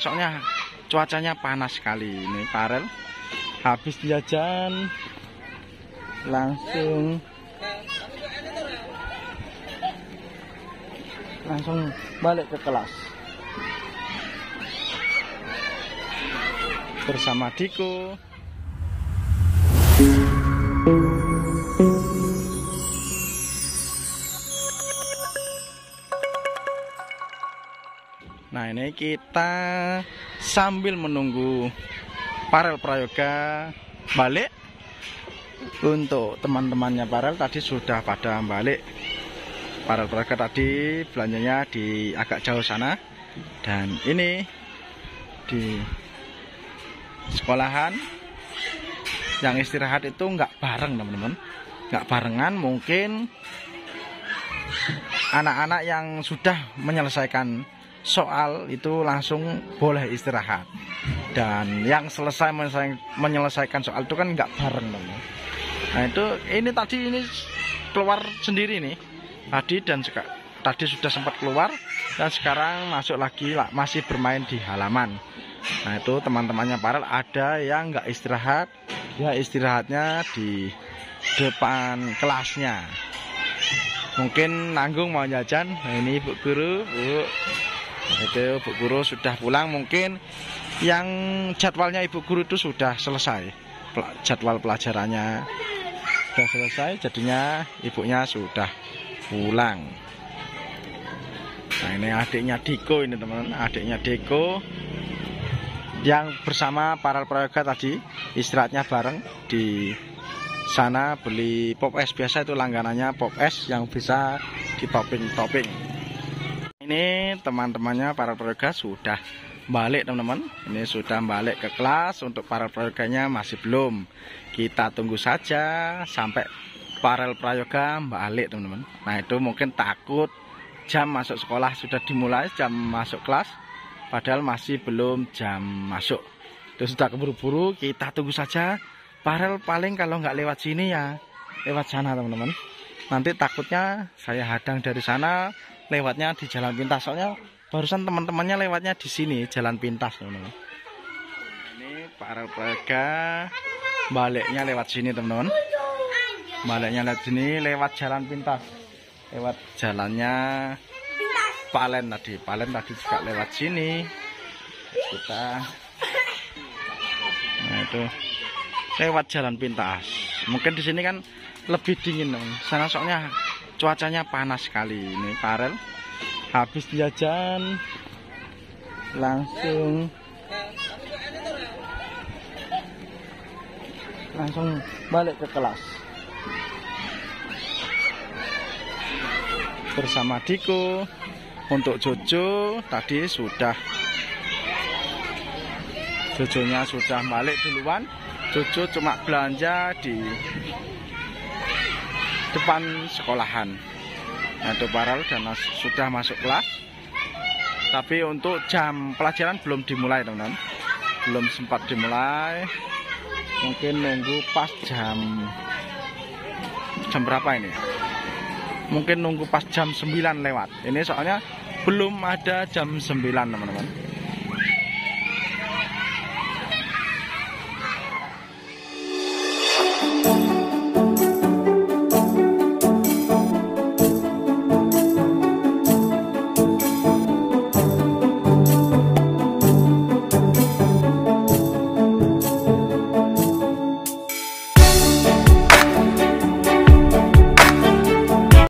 soalnya cuacanya panas sekali ini Parel habis jajan langsung langsung balik ke kelas. Bersama Diko Nah ini kita sambil menunggu Parel Prayoga balik. Untuk teman-temannya Parel tadi sudah pada balik. Parel Prayoga tadi belanjanya di agak jauh sana. Dan ini di sekolahan. Yang istirahat itu nggak bareng teman-teman. Nggak barengan mungkin anak-anak yang sudah menyelesaikan soal itu langsung boleh istirahat. Dan yang selesai menyelesaikan soal itu kan nggak bareng teman nah itu ini tadi ini keluar sendiri nih. Tadi dan tadi sudah sempat keluar dan sekarang masuk lagi lah masih bermain di halaman. Nah itu teman-temannya Parel ada yang nggak istirahat ya istirahatnya di depan kelasnya. Mungkin nanggung mau jajan. Nah ini ibu guru bu itu Bu Guru sudah pulang mungkin yang jadwalnya Ibu Guru itu sudah selesai. Jadwal pelajarannya sudah selesai jadinya ibunya sudah pulang. Nah ini adiknya Diko ini teman-teman. Adiknya Diko yang bersama para prayoga tadi istirahatnya bareng di sana beli pop es. Biasa itu langganannya pop es yang bisa di topping topping ini teman-temannya para prayoga sudah balik teman-teman. Ini sudah balik ke kelas untuk para prayoganya masih belum. Kita tunggu saja sampai parel prayoga balik teman-teman. Nah itu mungkin takut jam masuk sekolah sudah dimulai jam masuk kelas padahal masih belum jam masuk. Itu sudah keburu-buru kita tunggu saja. Parel paling kalau nggak lewat sini ya lewat sana teman-teman. Nanti takutnya saya hadang dari sana lewatnya di jalan pintas. Soalnya barusan teman-temannya lewatnya di sini jalan pintas teman-teman ini para warga baliknya lewat sini teman-teman. Baliknya lewat sini lewat jalan pintas. Lewat jalannya Palen tadi. Palen tadi juga lewat sini. Kita nah itu. Lewat jalan pintas. Mungkin di sini kan lebih dingin teman. Sana soalnya cuacanya panas sekali ini Parel habis jajan langsung langsung balik ke kelas. Bersama Diko untuk Jojo tadi sudah. Jojonya sudah balik duluan. Jojo cuma belanja di depan sekolahan. Nah, itu Parel dan sudah masuk kelas. Tapi untuk jam pelajaran belum dimulai teman-teman. Belum sempat dimulai. Mungkin nunggu pas jam jam berapa ini? Mungkin nunggu pas jam 9 lewat. Ini soalnya belum ada jam 9 teman-teman